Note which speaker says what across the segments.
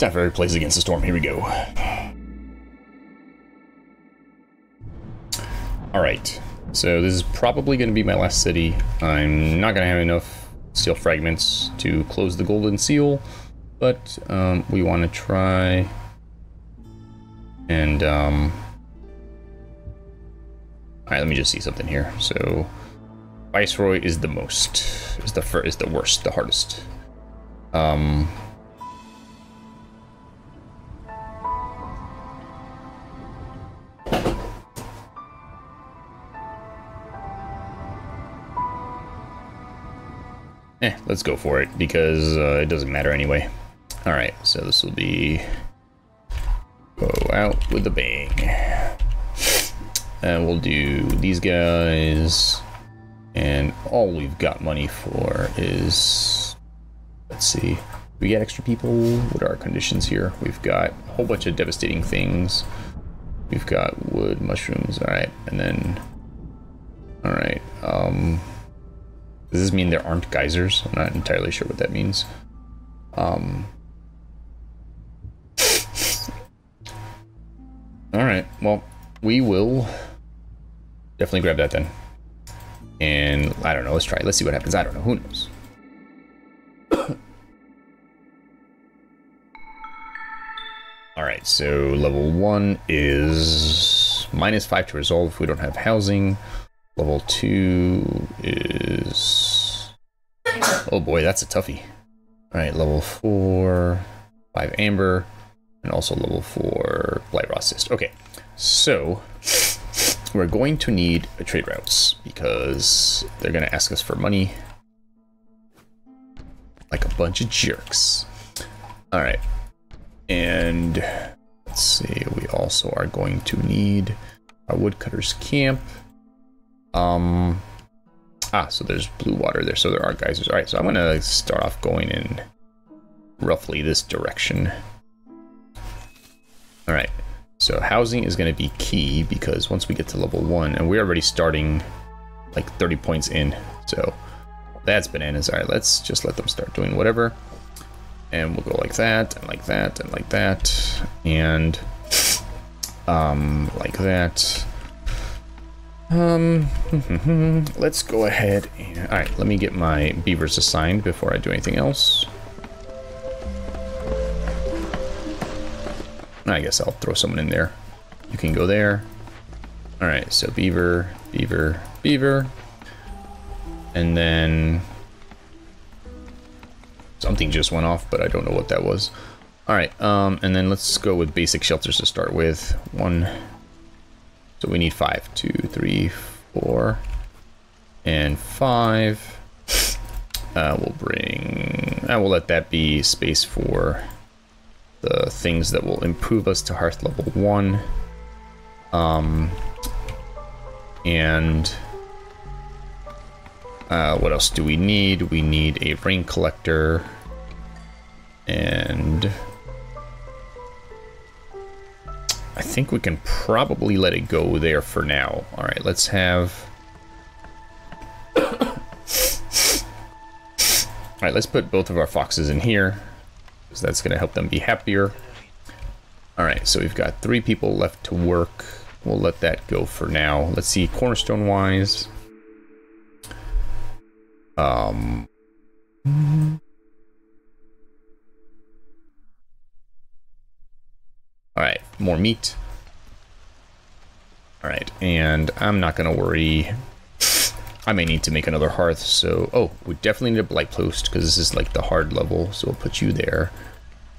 Speaker 1: Staff area plays against the storm. Here we go. Alright, so this is probably going to be my last city. I'm not going to have enough steel fragments to close the golden seal, but um, we want to try and um, all right, let me just see something here. So, Viceroy is the most, is the first, is the worst, the hardest. Um, Eh, let's go for it because uh, it doesn't matter anyway. All right, so this will be go out with a bang. And we'll do these guys. And all we've got money for is, let's see, we get extra people? What are our conditions here? We've got a whole bunch of devastating things. We've got wood, mushrooms, all right, and then, all right, um, does this mean there aren't geysers? I'm not entirely sure what that means. Um. Alright, well, we will definitely grab that then. And I don't know, let's try. Let's see what happens. I don't know. Who knows? Alright, so level 1 is minus 5 to resolve we don't have housing. Level 2 is... Oh boy, that's a toughie. Alright, level 4, 5 Amber, and also level 4 Blightrot Cyst. Okay, so we're going to need a trade routes because they're going to ask us for money like a bunch of jerks. Alright, and let's see, we also are going to need a woodcutter's camp. Um, ah, so there's blue water there, so there are geysers. All right, so I'm gonna start off going in roughly this direction. All right, so housing is gonna be key because once we get to level one, and we're already starting like 30 points in, so that's bananas. All right, let's just let them start doing whatever. And we'll go like that, and like that, and like that, and um, like that. Um, let's go ahead and, all right, let me get my beavers assigned before I do anything else. I guess I'll throw someone in there. You can go there. All right, so beaver, beaver, beaver. And then something just went off, but I don't know what that was. All right, um, and then let's go with basic shelters to start with. One, so we need five, two, three, four, and five. Uh, we'll bring, I will let that be space for the things that will improve us to hearth level one. Um, and uh, what else do we need? We need a rain collector and I think we can probably let it go there for now. All right, let's have... All right, let's put both of our foxes in here, because that's going to help them be happier. All right, so we've got three people left to work. We'll let that go for now. Let's see, cornerstone-wise. Um... Alright, more meat. Alright, and I'm not gonna worry. I may need to make another hearth, so... Oh, we definitely need a blight post, because this is like the hard level, so we'll put you there.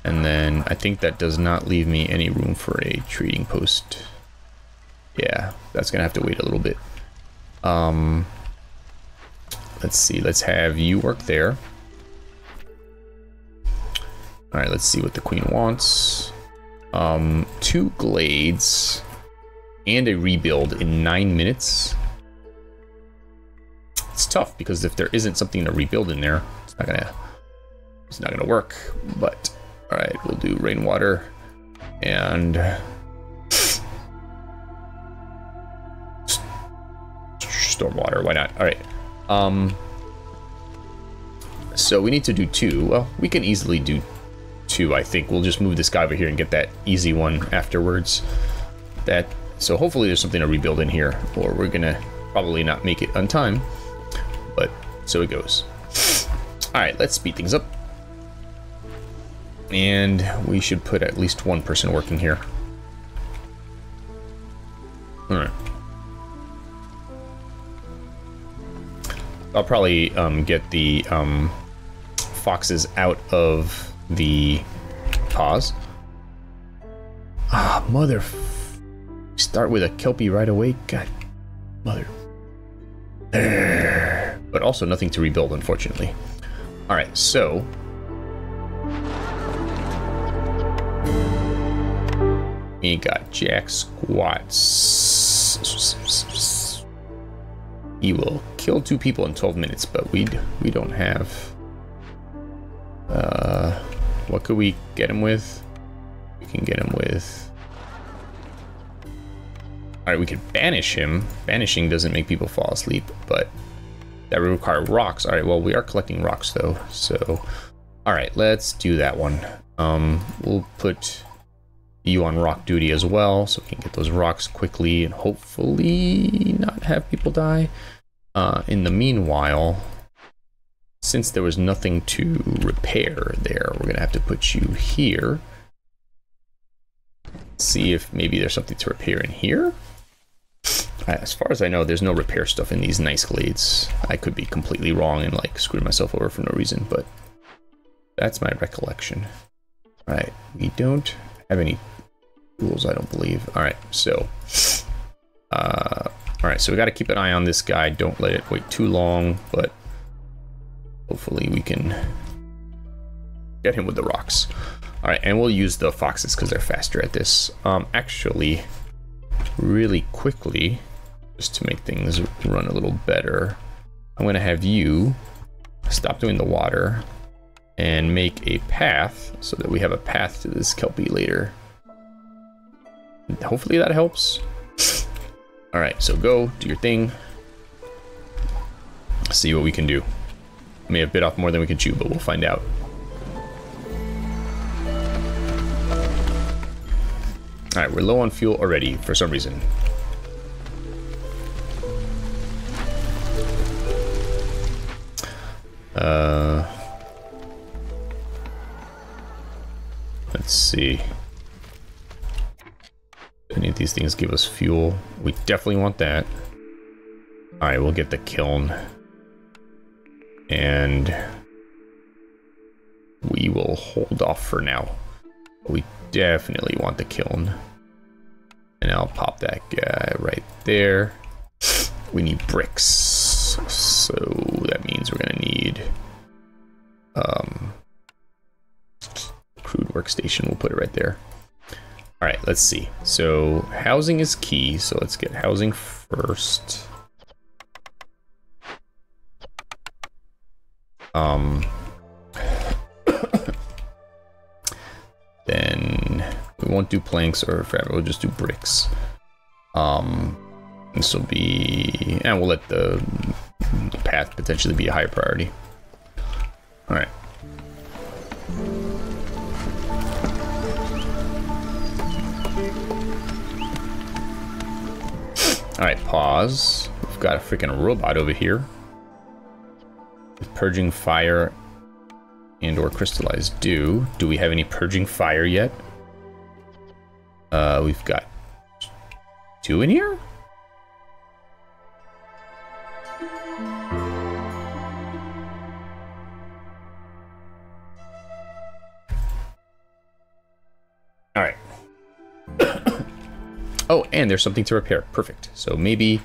Speaker 1: And then I think that does not leave me any room for a trading post. Yeah, that's gonna have to wait a little bit. Um, let's see, let's have you work there. Alright, let's see what the queen wants um, two glades and a rebuild in nine minutes. It's tough because if there isn't something to rebuild in there, it's not gonna it's not gonna work. But all right, we'll do rainwater and stormwater. Why not? All right. Um. So we need to do two. Well, we can easily do two, I think. We'll just move this guy over here and get that easy one afterwards. That So hopefully there's something to rebuild in here, or we're going to probably not make it on time. But so it goes. Alright, let's speed things up. And we should put at least one person working here. Alright. I'll probably um, get the um, foxes out of the pause. Ah, mother. Start with a kelpie right away. God, mother. But also nothing to rebuild, unfortunately. All right, so we got Jack Squats. He will kill two people in 12 minutes, but we we don't have. Uh, what could we get him with? We can get him with. All right, we could banish him. Banishing doesn't make people fall asleep, but that would require rocks. All right, well, we are collecting rocks though, so. All right, let's do that one. Um, we'll put you on rock duty as well, so we can get those rocks quickly and hopefully not have people die. Uh, in the meanwhile, since there was nothing to repair there, we're gonna have to put you here. See if maybe there's something to repair in here. As far as I know, there's no repair stuff in these nice glades. I could be completely wrong and like screw myself over for no reason, but that's my recollection. All right, we don't have any tools, I don't believe. All right, so, uh, all right, so we got to keep an eye on this guy. Don't let it wait too long, but hopefully we can get him with the rocks. All right, and we'll use the foxes because they're faster at this. Um, actually, really quickly, just to make things run a little better, I'm to have you stop doing the water and make a path so that we have a path to this kelpie later. Hopefully that helps. All right, so go, do your thing. See what we can do. May have bit off more than we can chew, but we'll find out. All right, we're low on fuel already for some reason. Uh, let's see. Any of these things give us fuel? We definitely want that. All right, we'll get the kiln. And we will hold off for now. We definitely want the kiln. And I'll pop that guy right there. We need bricks. So that means we're gonna need um crude workstation. We'll put it right there. All right, let's see. So housing is key. So let's get housing first. Um, then we won't do planks or forever. We'll just do bricks. Um, this will be, and we'll let the, path potentially be a higher priority. All right. Alright, pause. We've got a freaking robot over here. Purging fire and or crystallized dew. Do we have any purging fire yet? Uh, we've got two in here? Alright. Oh, and there's something to repair. Perfect. So maybe,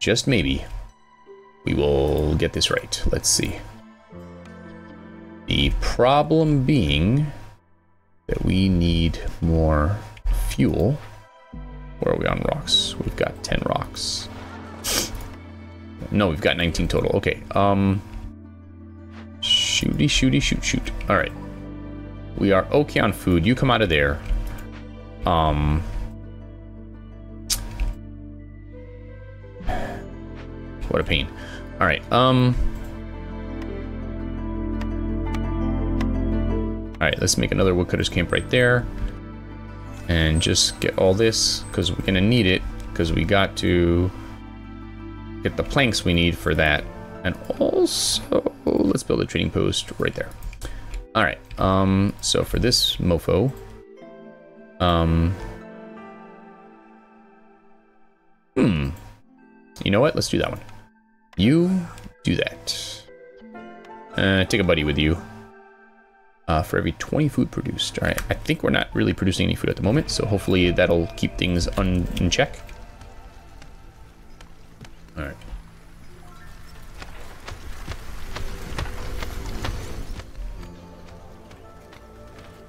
Speaker 1: just maybe, we will get this right. Let's see. The problem being that we need more fuel. Where are we on rocks? We've got 10 rocks. No, we've got 19 total. Okay. Um. Shooty, shooty, shoot, shoot. All right. We are okay on food. You come out of there. Um. What a pain. All right. Um. Alright, let's make another woodcutter's camp right there. And just get all this, because we're to need it, because we got to get the planks we need for that. And also, let's build a trading post right there. Alright, um, so for this mofo, um, hmm, you know what? Let's do that one. You do that. Uh, take a buddy with you. Uh, for every 20 food produced. All right, I think we're not really producing any food at the moment, so hopefully that'll keep things in check. All right.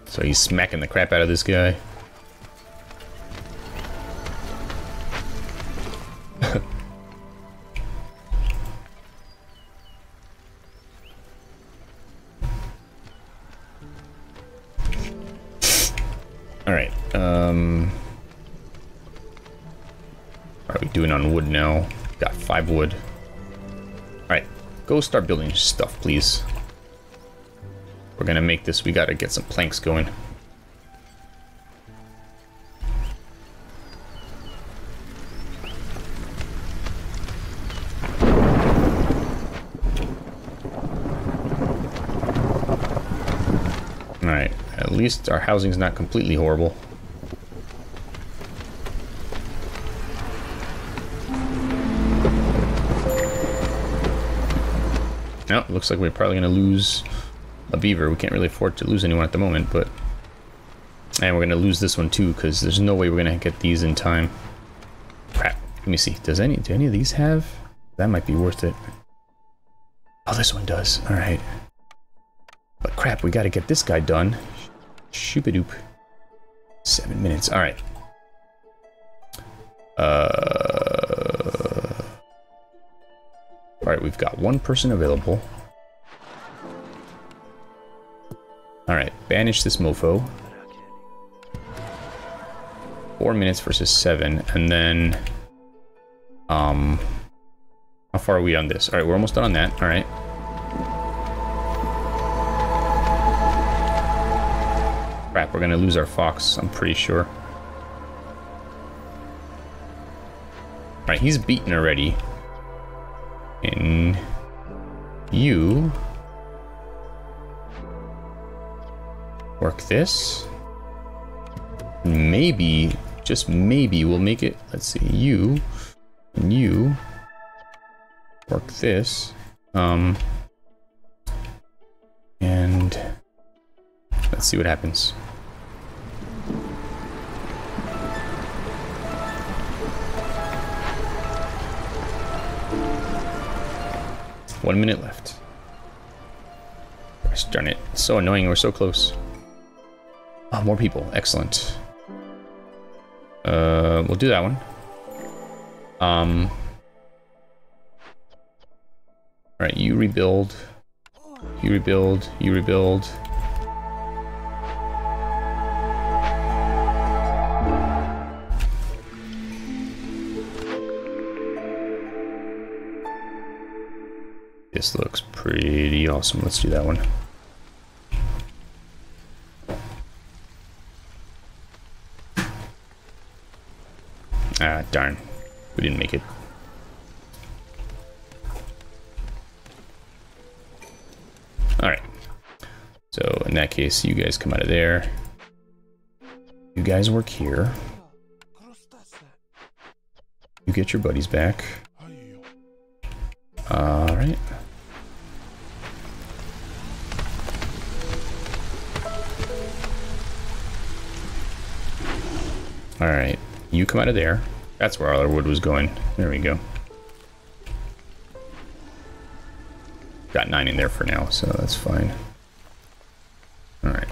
Speaker 1: So he's smacking the crap out of this guy. Five wood. Alright, go start building stuff, please. We're gonna make this, we gotta get some planks going. Alright, at least our housing's not completely horrible. Looks like we're probably gonna lose a beaver. We can't really afford to lose anyone at the moment, but... And we're going to lose this one too, because there's no way we're going to get these in time. Crap. Let me see. Does any, do any of these have? That might be worth it. Oh, this one does. Alright. But crap, we got to get this guy done. Shoopadoop. Seven minutes. Alright. Uh... Alright, we've got one person available. Banish this mofo. Four minutes versus seven, and then... Um... How far are we on this? Alright, we're almost done on that. Alright. Crap, we're gonna lose our fox, I'm pretty sure. Alright, he's beaten already. And... You... Work this. Maybe, just maybe, we'll make it, let's see, you, and you, work this, um, and let's see what happens. One minute left. Gosh darn it. It's so annoying. We're so close. Oh, more people. Excellent. Uh, we'll do that one. Um. Alright, you rebuild. You rebuild. You rebuild. This looks pretty awesome. Let's do that one. Ah, darn. We didn't make it. Alright. So, in that case, you guys come out of there. You guys work here. You get your buddies back. Alright. Alright. You come out of there. That's where all our wood was going. There we go. Got nine in there for now, so that's fine. Alright.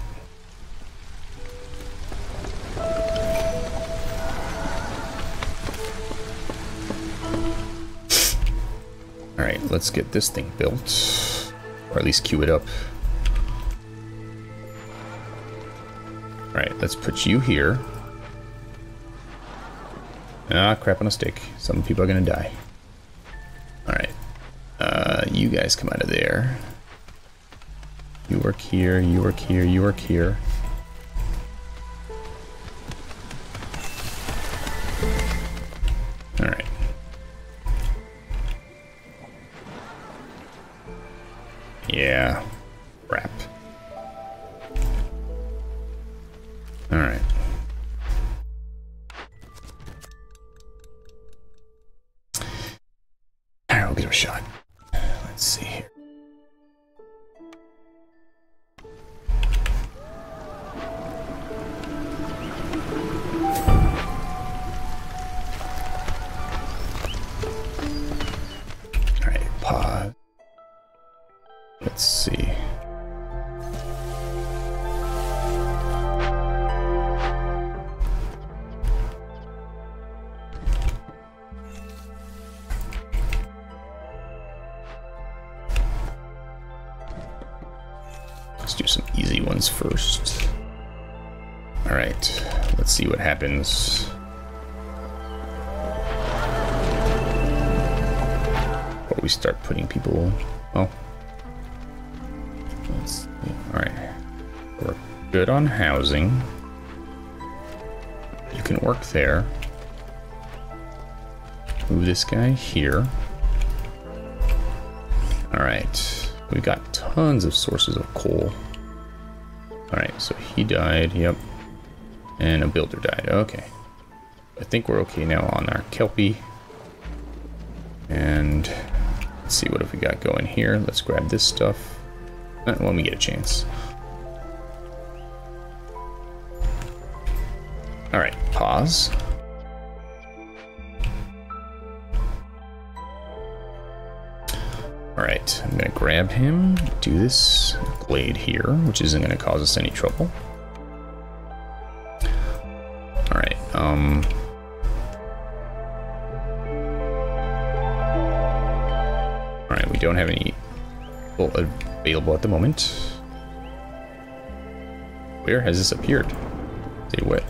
Speaker 1: Alright, let's get this thing built. Or at least queue it up. Alright, let's put you here. Ah, crap on a stick. Some people are gonna die. Alright. Uh, you guys come out of there. You work here, you work here, you work here. Let's do some easy ones first. Alright, let's see what happens. Before we start putting people... Oh. Alright. We're good on housing. You can work there. Move this guy here. We've got tons of sources of coal. Alright, so he died, yep. And a builder died, okay. I think we're okay now on our Kelpie. And let's see what have we got going here. Let's grab this stuff. Uh, when we get a chance. Alright, pause. Grab him, do this glade here, which isn't gonna cause us any trouble. Alright, um... Alright, we don't have any well, available at the moment. Where has this appeared? Say what?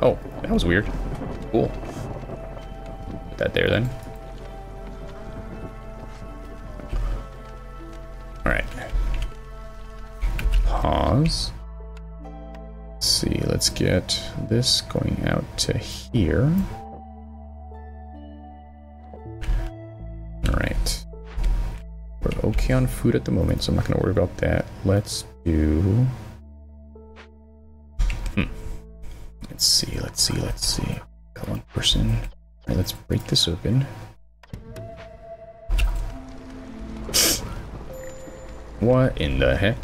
Speaker 1: Oh, that was weird. Cool. Put that there then. Get this going out to here. Alright. We're okay on food at the moment, so I'm not going to worry about that. Let's do... Hmm. Let's see, let's see, let's see. Got one person. Alright, let's break this open. What in the heck?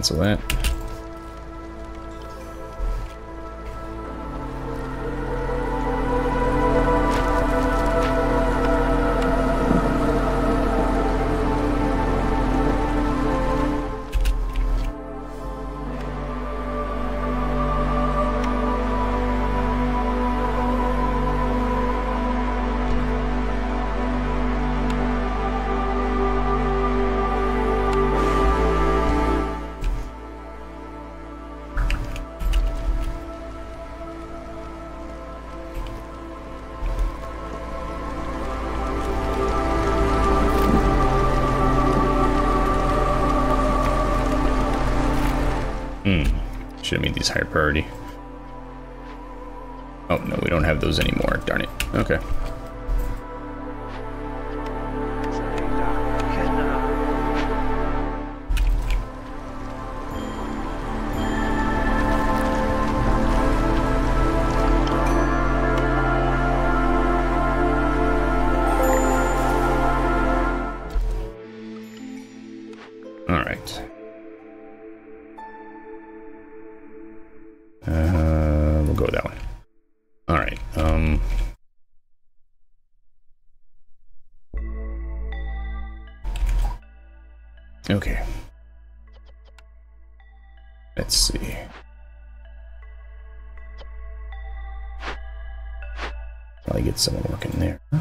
Speaker 1: Cancel that. Uh, we'll go with that one. All right. Um. Okay. Let's see. Probably get someone working there.
Speaker 2: Ouais.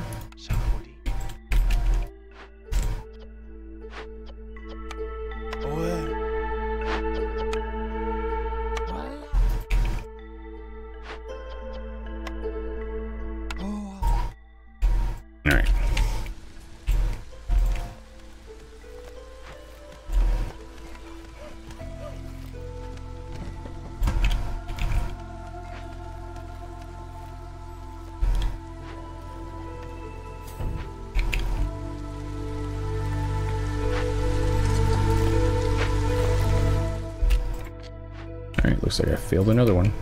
Speaker 1: Failed another one.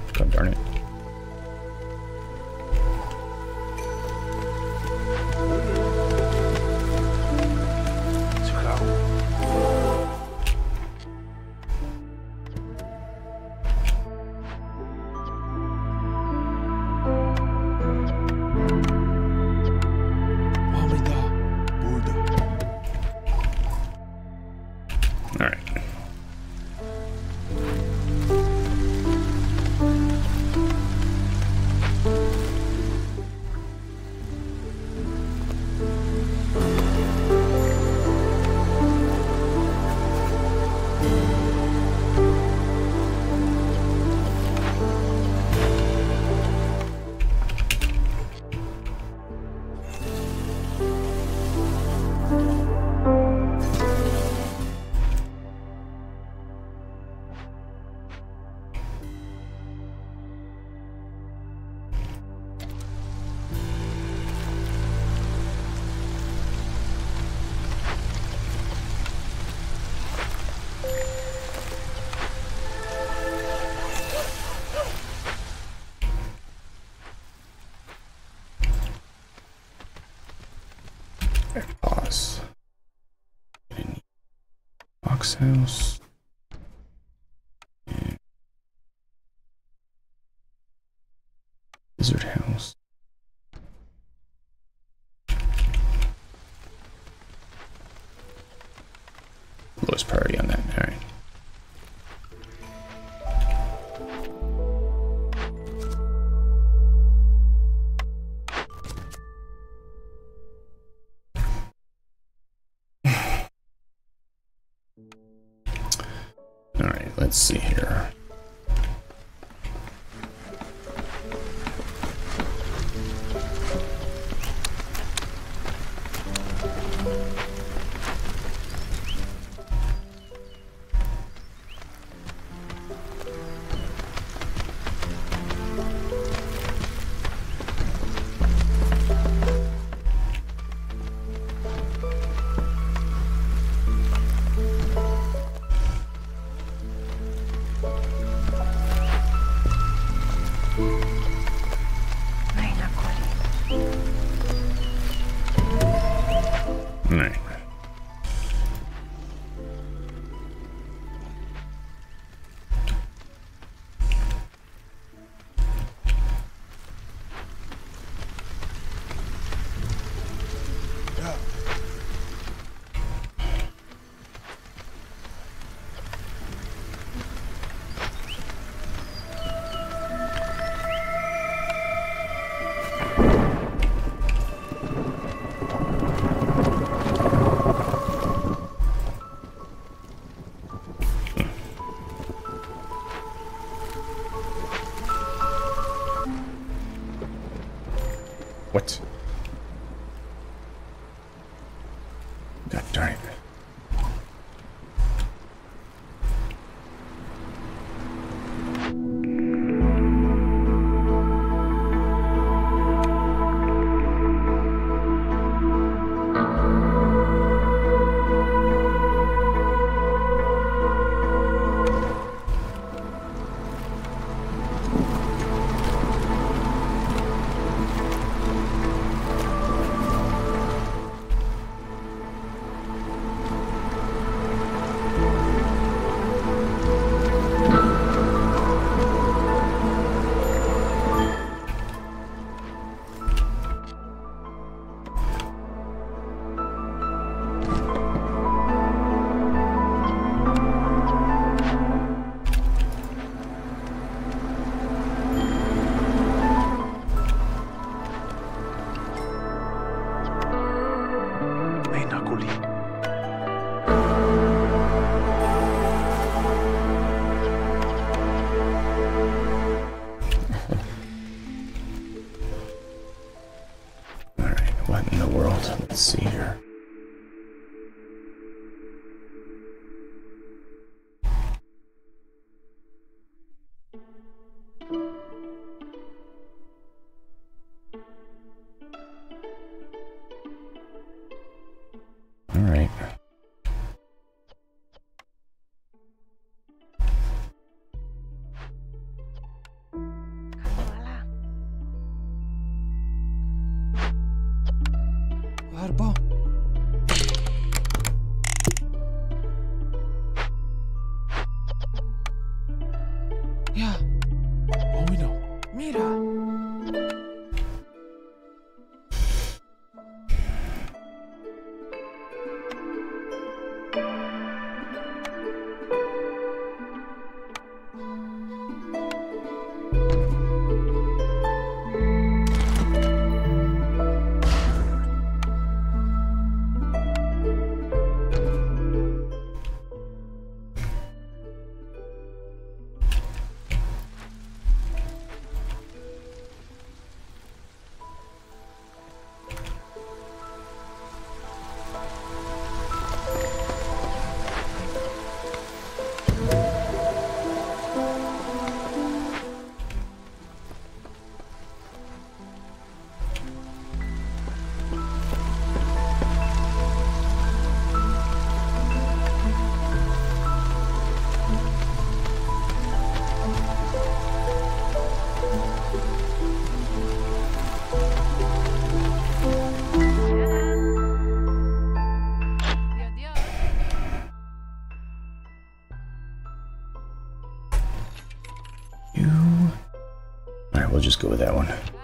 Speaker 1: House. See here. just go with that one.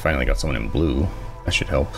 Speaker 1: finally got someone in blue. That should help.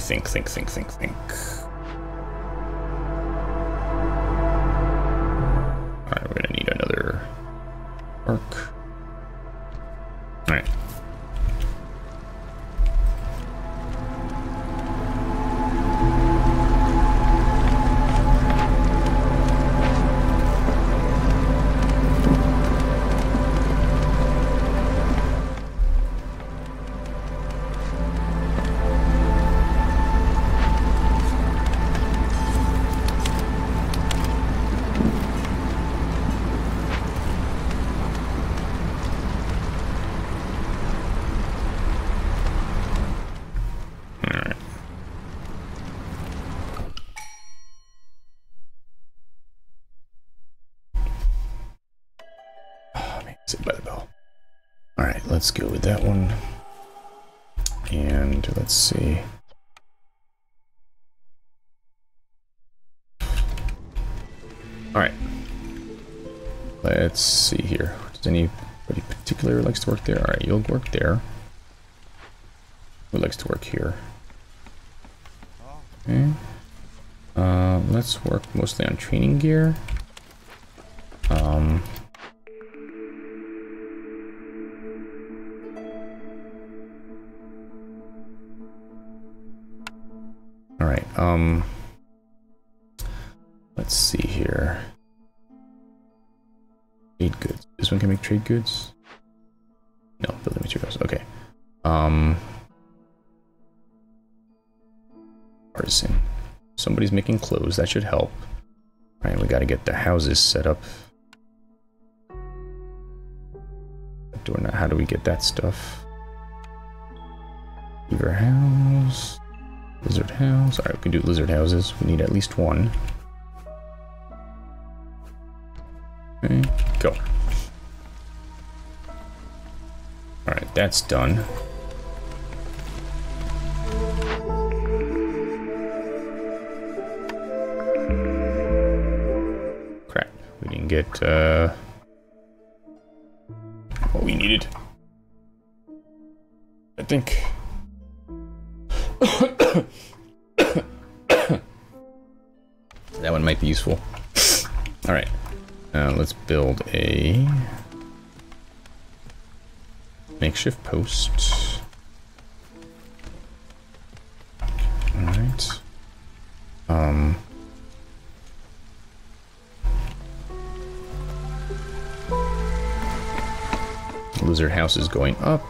Speaker 1: Think, think, think, think, think. Sit by the bell. All right, let's go with that one. And let's see. All right. Let's see here. Does anybody particular likes to work there? All right, you'll work there. Who likes to work here? Okay. Uh, let's work mostly on training gear. Trade goods. No, building materials. Okay. Um. Artisan. Somebody's making clothes. That should help. All right, we got to get the houses set up. Do not. How do we get that stuff? Beaver house. Lizard house. All right, we can do lizard houses. We need at least one. Okay, go. That's done. Crap, we didn't get uh, what we needed. I think. that one might be useful. All right, uh, let's build a makeshift post. All right. Um. Lizard house is going up.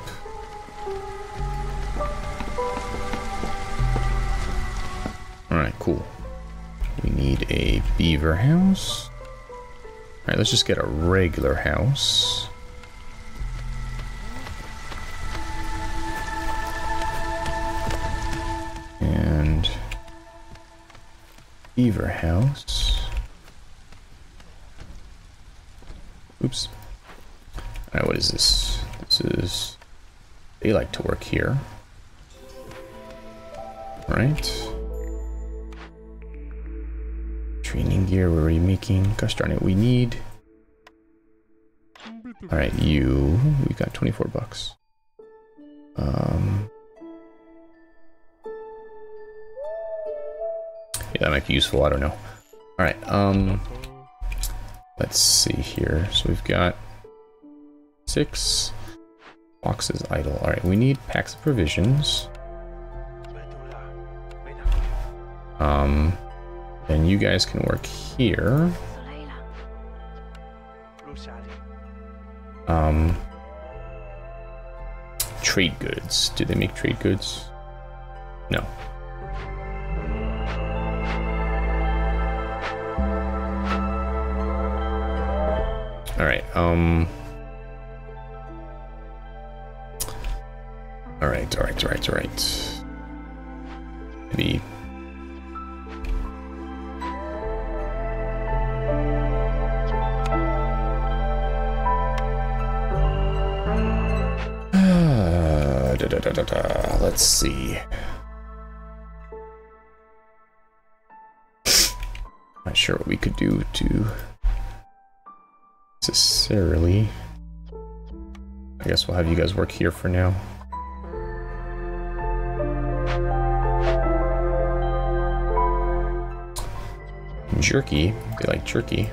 Speaker 1: Alright, cool. We need a beaver house. Alright, let's just get a regular house. Beaver house. Oops. Alright, what is this? This is... They like to work here. Right. Training gear, we're you making? Gosh darn it, we need... Alright, you... We got 24 bucks. Um... that might be useful, I don't know. Alright, um... Let's see here. So we've got six boxes idle. All right, we need packs of provisions. Um, and you guys can work here. Um, trade goods. Do they make trade goods? No. All right. Um. All right. All right. All right. All right. Maybe. Ah, da, da, da, da, da. Let's see. Not sure what we could do to necessarily. I guess we'll have you guys work here for now. Jerky, they like jerky.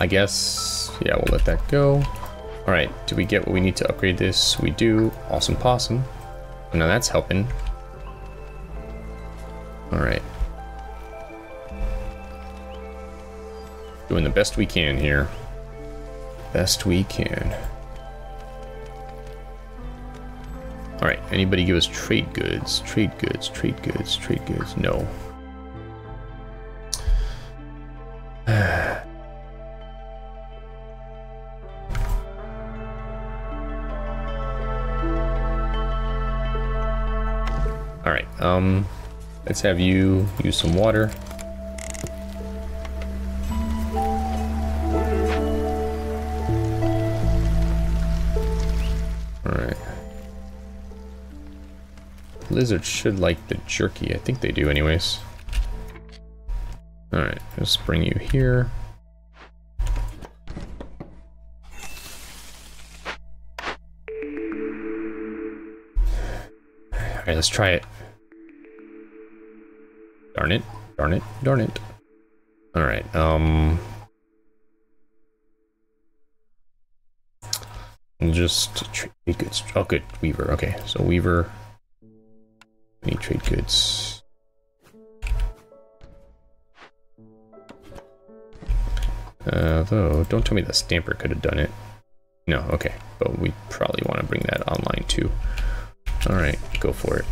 Speaker 1: I guess, yeah, we'll let that go. All right, do we get what we need to upgrade this? We do, awesome possum. Now that's helping. Best we can here. Best we can. All right, anybody give us trade goods? Trade goods, trade goods, trade goods. No. All right, um, let's have you use some water. Lizards should like the jerky. I think they do anyways. Alright, let's bring you here. Alright, let's try it. Darn it, darn it, darn it. Alright, um... Just trade goods. Oh, good. Weaver. Okay, so Weaver. Need trade goods. Uh, though, don't tell me the stamper could have done it. No, okay. But we probably want to bring that online too. Alright, go for it.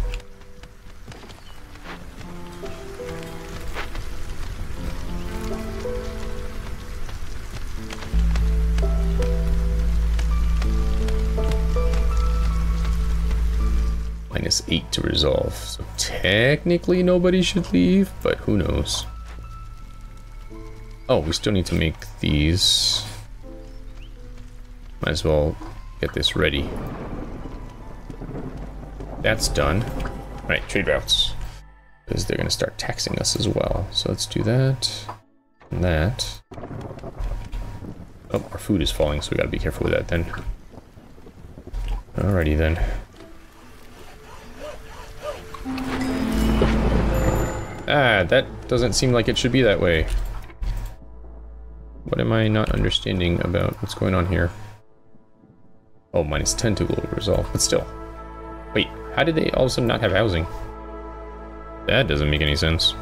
Speaker 1: Minus 8 to resolve. So technically nobody should leave, but who knows. Oh, we still need to make these. Might as well get this ready. That's done. Right, trade routes. Because they're going to start taxing us as well. So let's do that. And that. Oh, our food is falling, so we gotta be careful with that then. Alrighty then. Ah, that doesn't seem like it should be that way. What am I not understanding about what's going on here? Oh, minus 10 to global resolve, but still. Wait, how did they all of a sudden not have housing? That doesn't make any sense.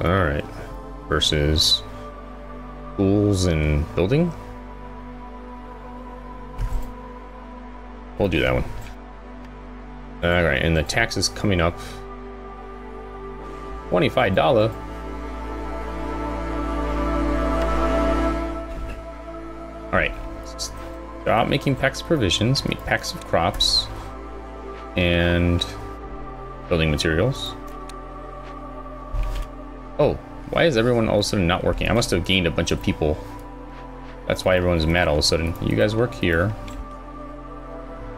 Speaker 1: Alright. Versus schools and building? We'll do that one. Alright, and the tax is coming up. $25. Alright. Stop making packs of provisions, make packs of crops, and building materials. Why is everyone all of a sudden not working? I must have gained a bunch of people. That's why everyone's mad all of a sudden. You guys work here.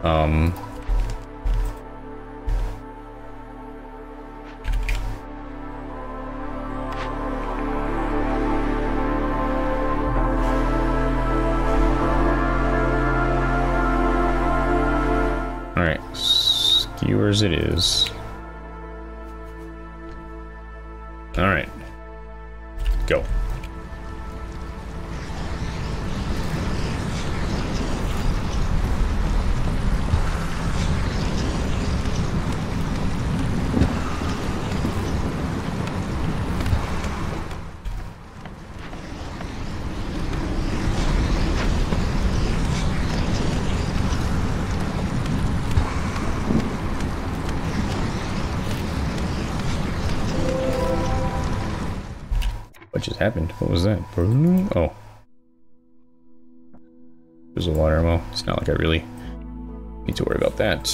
Speaker 1: Um... Alright, skewers it is. Alright. What just happened? What was that? Oh. There's a water ammo. It's not like I really need to worry about that.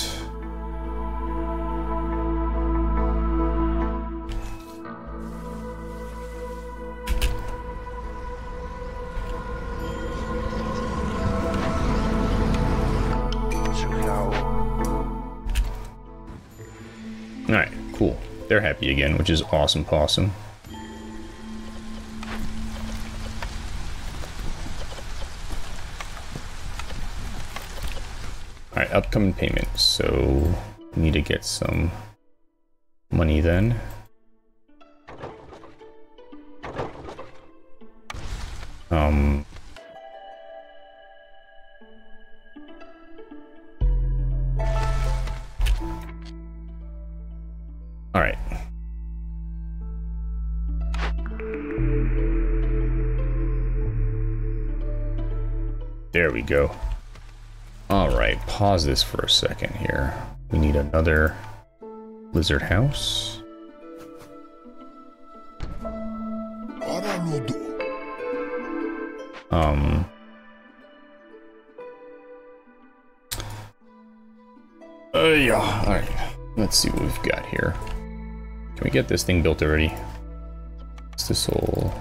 Speaker 1: Alright, cool. They're happy again, which is awesome possum. Upcoming payments. So, need to get some money then. Um. Alright. There we go. Alright, pause this for a second here. We need another lizard house. Um. Uh, yeah. All right. Let's see what we've got here. Can we get this thing built already? It's this whole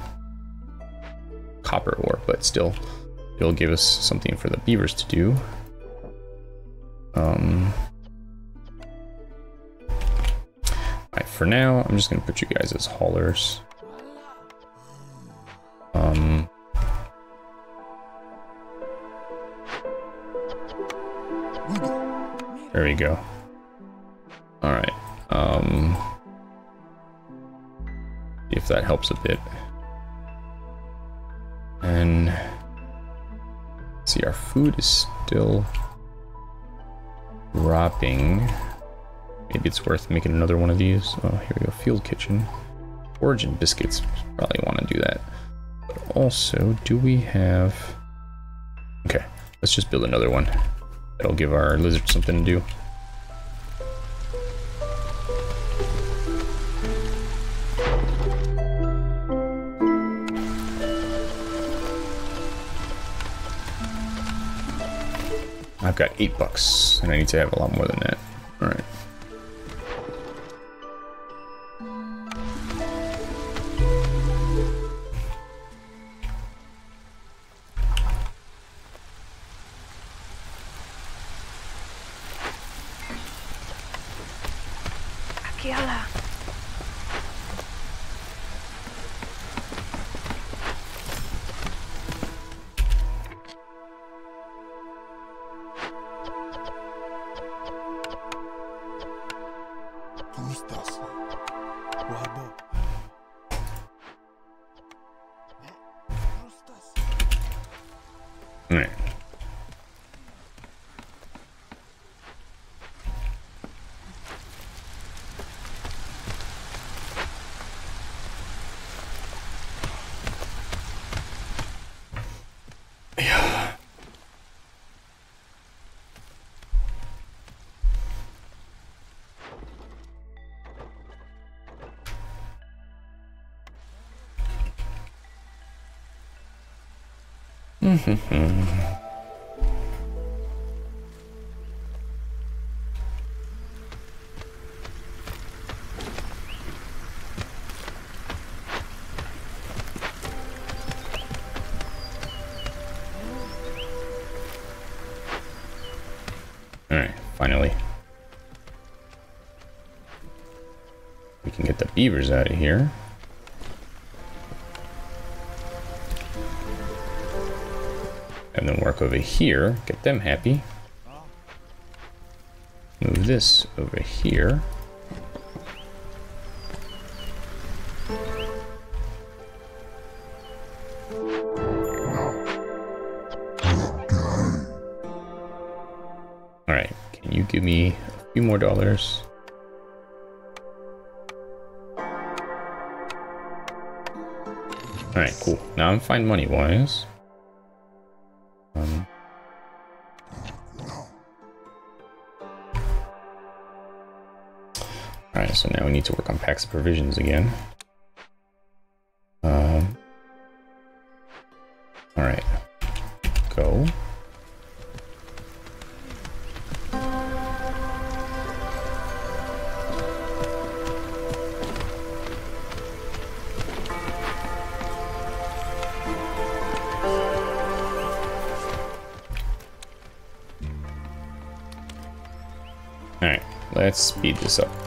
Speaker 1: copper ore, but still, it'll give us something for the beavers to do. Um. Alright, for now, I'm just gonna put you guys as haulers. Um. There we go. Alright. Um if that helps a bit. And see our food is still dropping. Maybe it's worth making another one of these. Oh, here we go. Field kitchen. Origin biscuits. Probably want to do that. But also, do we have... Okay, let's just build another one. That'll give our lizard something to do. I've got eight bucks, and I need to have a lot more than that. All right, finally. We can get the beavers out of here. Over here, get them happy. Move this over here. Alright, can you give me a few more dollars? Alright, cool. Now I'm fine money-wise. To work on packs of provisions again. Um, Alright. Go. Alright, let's speed this up.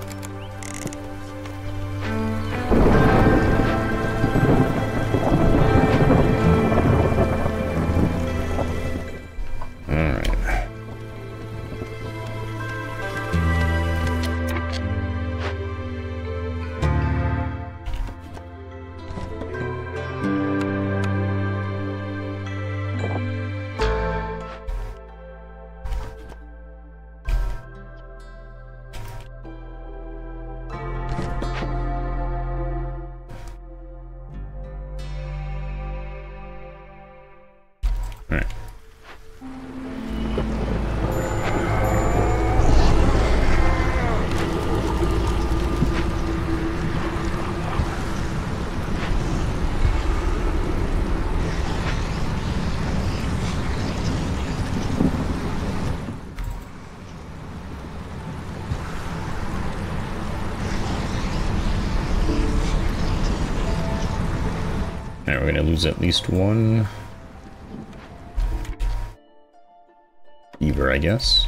Speaker 1: Lose at least one beaver, I guess.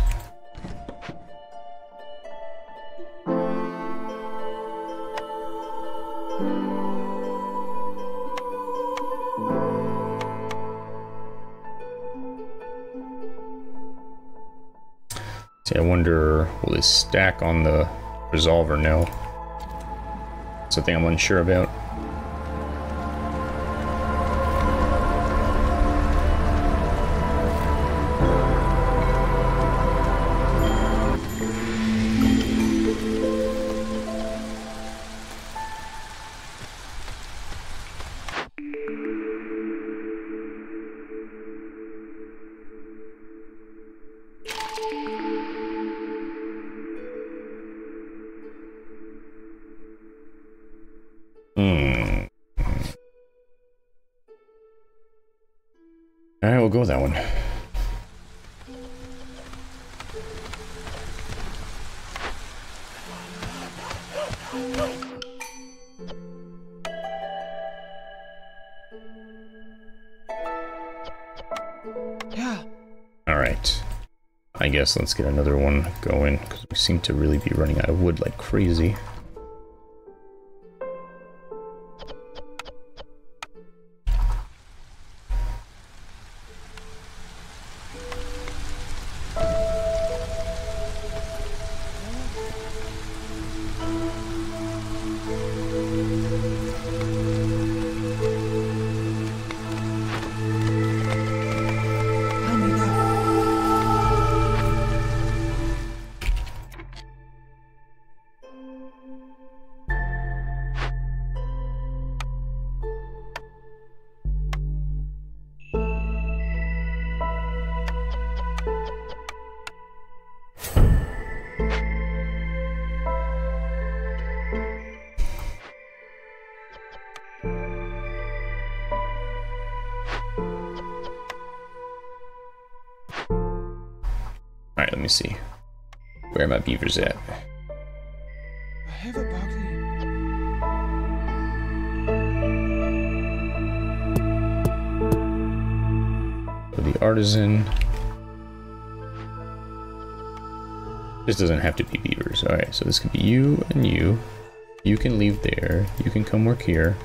Speaker 1: See, I wonder, will this stack on the resolver now? Something I'm unsure about. Go with that one.
Speaker 3: Yeah.
Speaker 1: Alright. I guess let's get another one going, because we seem to really be running out of wood like crazy. Me see. Where are my beavers at?
Speaker 3: I have a.
Speaker 1: For the artisan. This doesn't have to be beavers. Alright, so this could be you and you. You can leave there. You can come work here.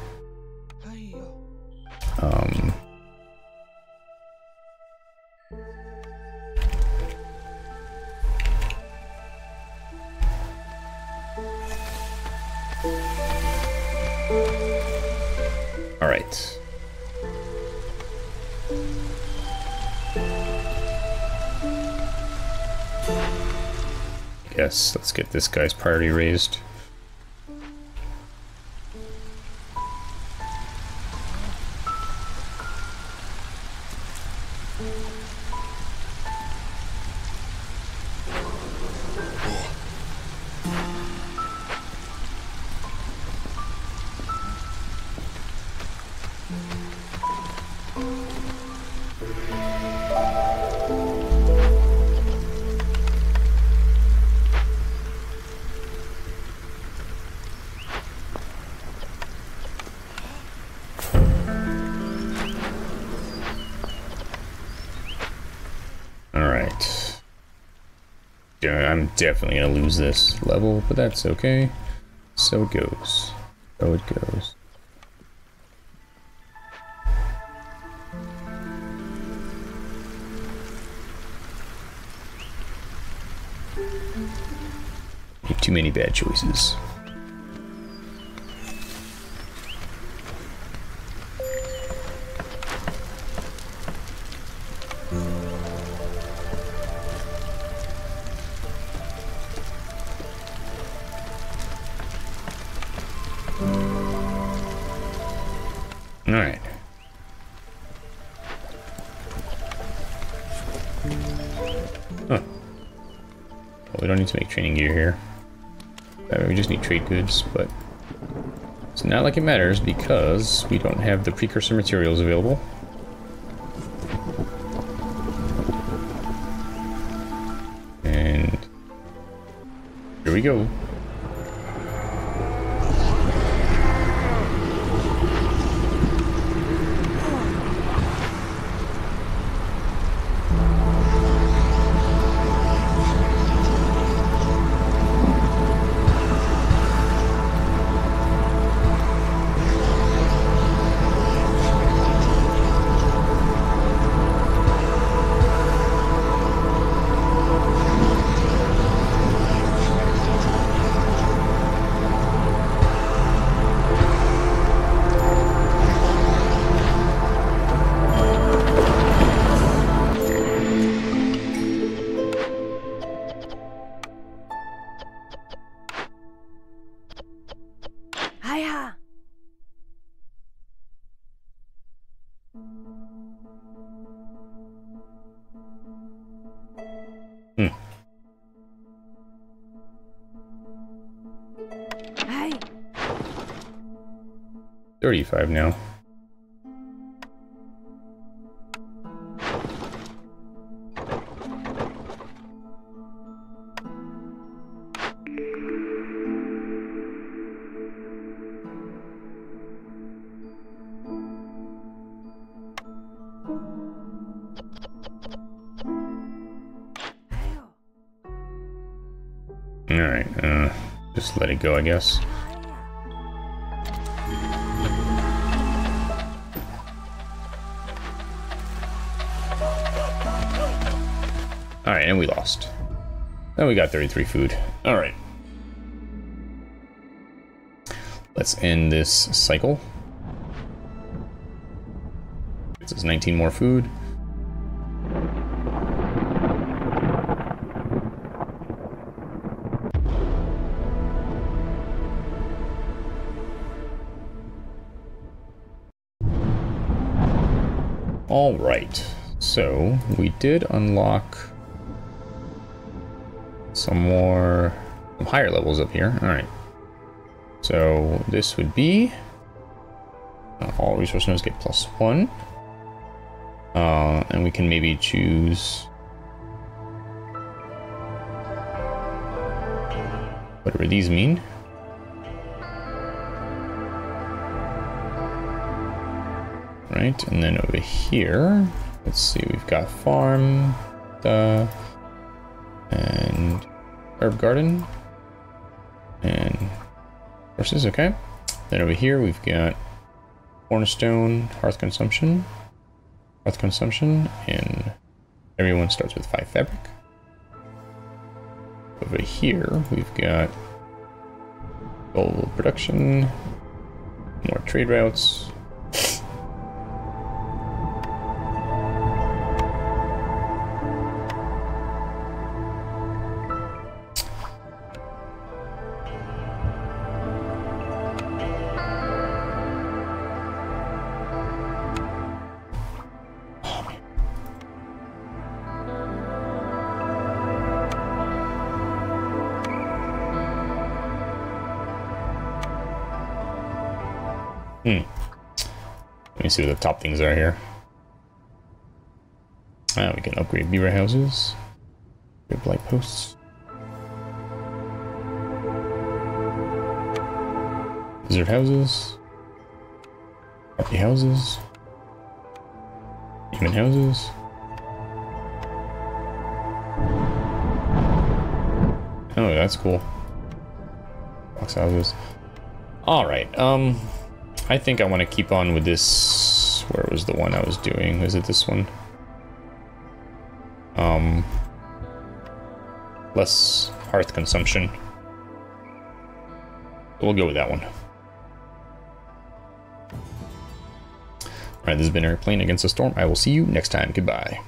Speaker 1: Get this guy's priority raised. Definitely gonna lose this level, but that's okay. So it goes. So it goes. Too many bad choices. Need to make training gear here. Uh, we just need trade goods, but it's not like it matters because we don't have the precursor materials available. And here we go. 35 now. Alright, uh, just let it go, I guess. And we lost. And we got 33 food. Alright. Let's end this cycle. This is 19 more food. All right, so we did unlock some more some higher levels up here. All right, so this would be uh, all resource nodes get plus one, uh, and we can maybe choose whatever these mean. right? And then over here, let's see, we've got farm, the, and herb garden, and horses, okay. Then over here, we've got cornerstone, hearth consumption, hearth consumption, and everyone starts with five fabric. Over here, we've got gold production, more trade routes, see what the top things are here. Ah, we can upgrade beaver houses. Good blight posts. Desert houses. Harpy houses. Human houses. Oh, that's cool. Fox houses. Alright, um... I think I want to keep on with this. Where was the one I was doing? Was it this one? Um, less hearth consumption. We'll go with that one. Alright, this has been Eric Plays Against the Storm. I will see you next time. Goodbye.